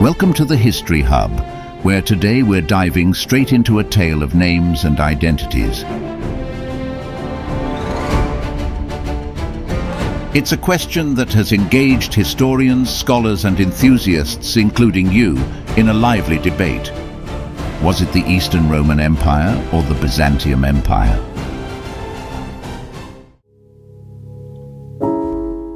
Welcome to the History Hub, where today we're diving straight into a tale of names and identities. It's a question that has engaged historians, scholars and enthusiasts, including you, in a lively debate. Was it the Eastern Roman Empire or the Byzantium Empire?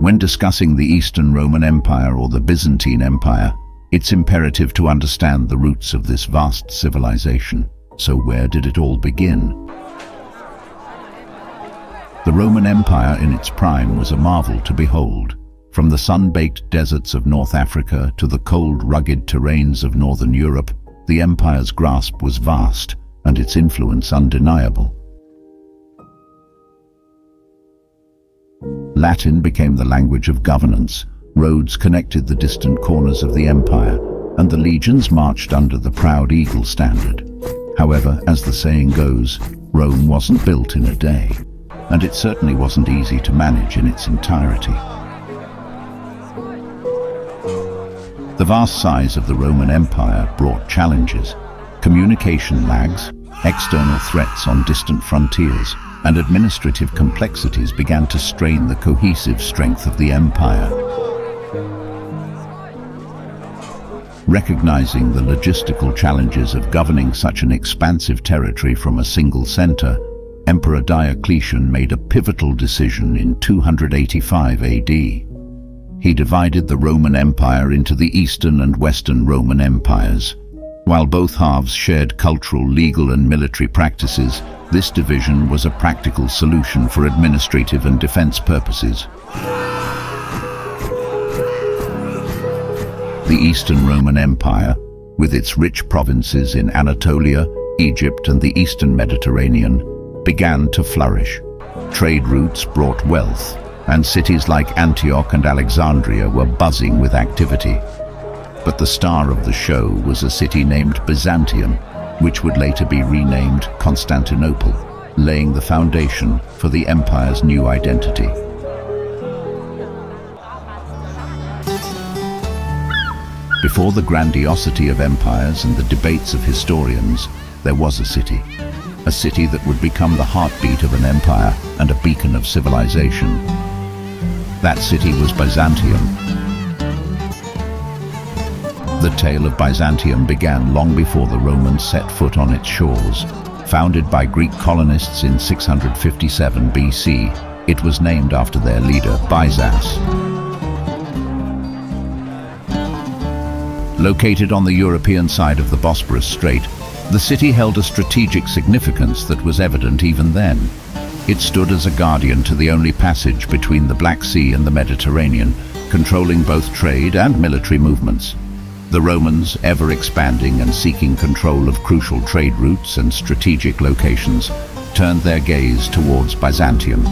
When discussing the Eastern Roman Empire or the Byzantine Empire, it's imperative to understand the roots of this vast civilization. So where did it all begin? The Roman Empire in its prime was a marvel to behold. From the sun-baked deserts of North Africa to the cold, rugged terrains of Northern Europe, the empire's grasp was vast and its influence undeniable. Latin became the language of governance, Roads connected the distant corners of the empire, and the legions marched under the proud eagle standard. However, as the saying goes, Rome wasn't built in a day, and it certainly wasn't easy to manage in its entirety. The vast size of the Roman Empire brought challenges, communication lags, external threats on distant frontiers, and administrative complexities began to strain the cohesive strength of the empire. Recognizing the logistical challenges of governing such an expansive territory from a single center, Emperor Diocletian made a pivotal decision in 285 AD. He divided the Roman Empire into the Eastern and Western Roman Empires. While both halves shared cultural, legal and military practices, this division was a practical solution for administrative and defense purposes. The Eastern Roman Empire, with its rich provinces in Anatolia, Egypt and the Eastern Mediterranean, began to flourish. Trade routes brought wealth, and cities like Antioch and Alexandria were buzzing with activity. But the star of the show was a city named Byzantium, which would later be renamed Constantinople, laying the foundation for the empire's new identity. Before the grandiosity of empires and the debates of historians, there was a city. A city that would become the heartbeat of an empire and a beacon of civilization. That city was Byzantium. The tale of Byzantium began long before the Romans set foot on its shores. Founded by Greek colonists in 657 BC, it was named after their leader, Byzas. Located on the European side of the Bosporus Strait, the city held a strategic significance that was evident even then. It stood as a guardian to the only passage between the Black Sea and the Mediterranean, controlling both trade and military movements. The Romans, ever expanding and seeking control of crucial trade routes and strategic locations, turned their gaze towards Byzantium.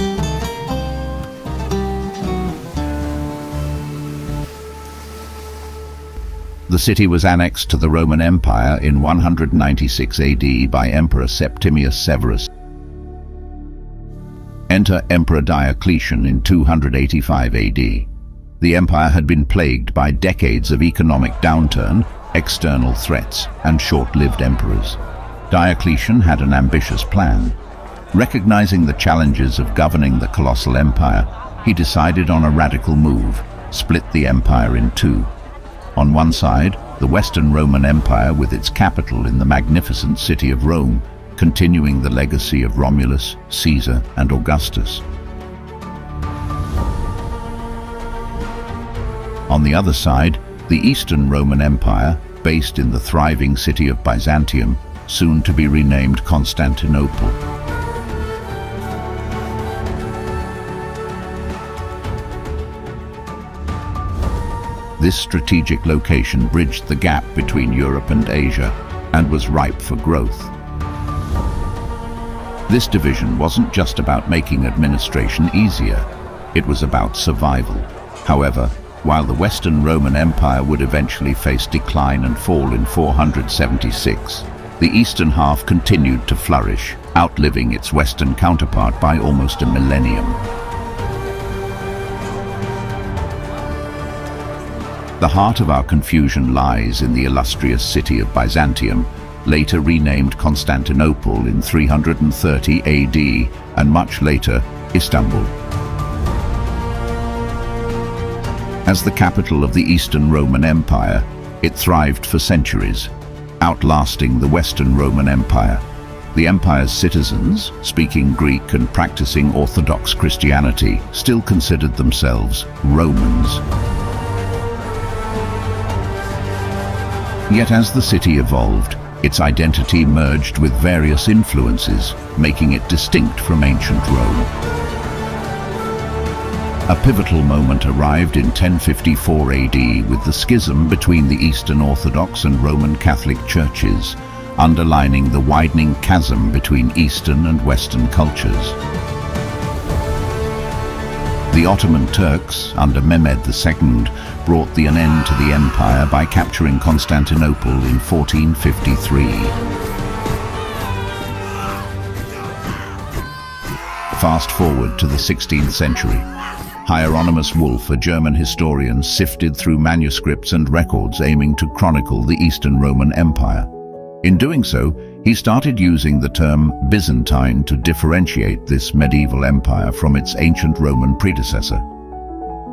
The city was annexed to the Roman Empire in 196 AD by Emperor Septimius Severus. Enter Emperor Diocletian in 285 AD. The empire had been plagued by decades of economic downturn, external threats, and short-lived emperors. Diocletian had an ambitious plan. Recognizing the challenges of governing the colossal empire, he decided on a radical move, split the empire in two. On one side, the Western Roman Empire with its capital in the magnificent city of Rome, continuing the legacy of Romulus, Caesar and Augustus. On the other side, the Eastern Roman Empire, based in the thriving city of Byzantium, soon to be renamed Constantinople. This strategic location bridged the gap between Europe and Asia and was ripe for growth. This division wasn't just about making administration easier, it was about survival. However, while the Western Roman Empire would eventually face decline and fall in 476, the eastern half continued to flourish, outliving its western counterpart by almost a millennium. The heart of our confusion lies in the illustrious city of Byzantium, later renamed Constantinople in 330 AD, and much later, Istanbul. As the capital of the Eastern Roman Empire, it thrived for centuries, outlasting the Western Roman Empire. The empire's citizens, speaking Greek and practicing Orthodox Christianity, still considered themselves Romans. Yet as the city evolved, its identity merged with various influences, making it distinct from ancient Rome. A pivotal moment arrived in 1054 AD with the schism between the Eastern Orthodox and Roman Catholic churches, underlining the widening chasm between Eastern and Western cultures. The Ottoman Turks, under Mehmed II, brought the an end to the empire by capturing Constantinople in 1453. Fast forward to the 16th century. Hieronymus Wolf, a German historian, sifted through manuscripts and records aiming to chronicle the Eastern Roman Empire. In doing so, he started using the term Byzantine to differentiate this medieval empire from its ancient Roman predecessor.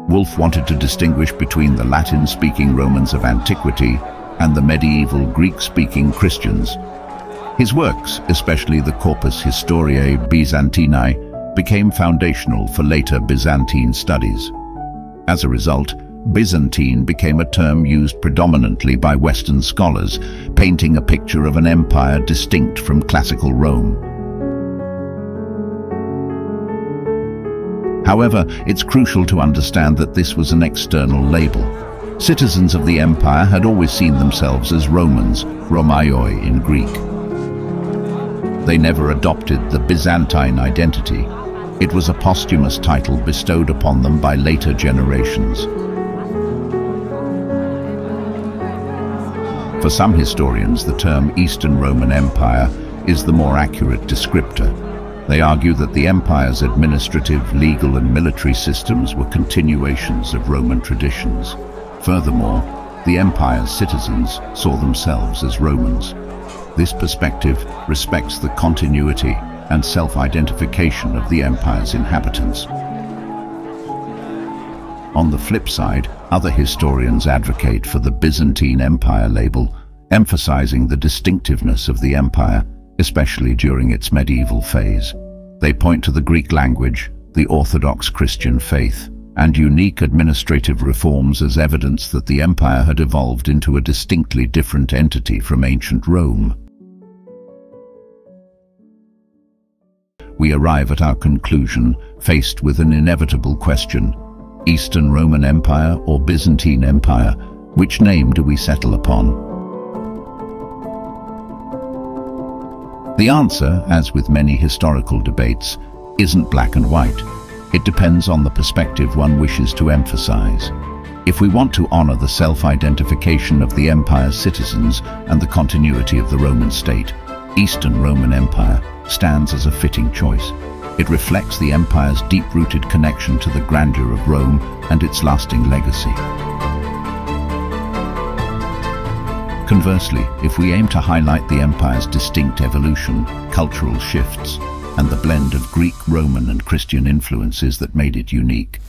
Wolf wanted to distinguish between the Latin-speaking Romans of antiquity and the medieval Greek-speaking Christians. His works, especially the Corpus Historiae Byzantinae, became foundational for later Byzantine studies. As a result, Byzantine became a term used predominantly by Western scholars, painting a picture of an empire distinct from classical Rome. However, it's crucial to understand that this was an external label. Citizens of the empire had always seen themselves as Romans, Romaioi in Greek. They never adopted the Byzantine identity. It was a posthumous title bestowed upon them by later generations. For some historians, the term Eastern Roman Empire is the more accurate descriptor. They argue that the empire's administrative, legal and military systems were continuations of Roman traditions. Furthermore, the empire's citizens saw themselves as Romans. This perspective respects the continuity and self-identification of the empire's inhabitants. On the flip side, other historians advocate for the Byzantine Empire label, emphasizing the distinctiveness of the empire, especially during its medieval phase. They point to the Greek language, the Orthodox Christian faith, and unique administrative reforms as evidence that the empire had evolved into a distinctly different entity from ancient Rome. We arrive at our conclusion, faced with an inevitable question. Eastern Roman Empire or Byzantine Empire, which name do we settle upon? The answer, as with many historical debates, isn't black and white. It depends on the perspective one wishes to emphasize. If we want to honor the self-identification of the empire's citizens and the continuity of the Roman state, Eastern Roman Empire stands as a fitting choice. It reflects the empire's deep-rooted connection to the grandeur of Rome and its lasting legacy. Conversely, if we aim to highlight the empire's distinct evolution, cultural shifts, and the blend of Greek, Roman and Christian influences that made it unique,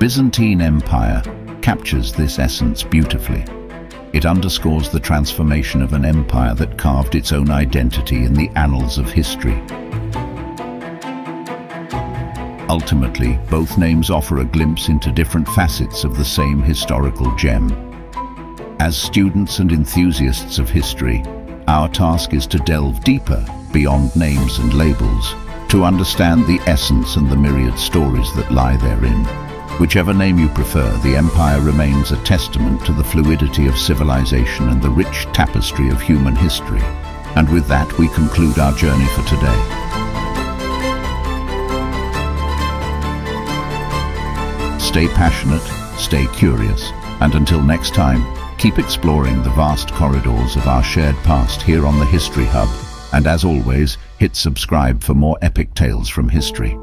Byzantine Empire captures this essence beautifully. It underscores the transformation of an empire that carved its own identity in the annals of history. Ultimately, both names offer a glimpse into different facets of the same historical gem. As students and enthusiasts of history, our task is to delve deeper beyond names and labels, to understand the essence and the myriad stories that lie therein. Whichever name you prefer, the empire remains a testament to the fluidity of civilization and the rich tapestry of human history. And with that, we conclude our journey for today. Stay passionate, stay curious, and until next time, keep exploring the vast corridors of our shared past here on the History Hub. And as always, hit subscribe for more epic tales from history.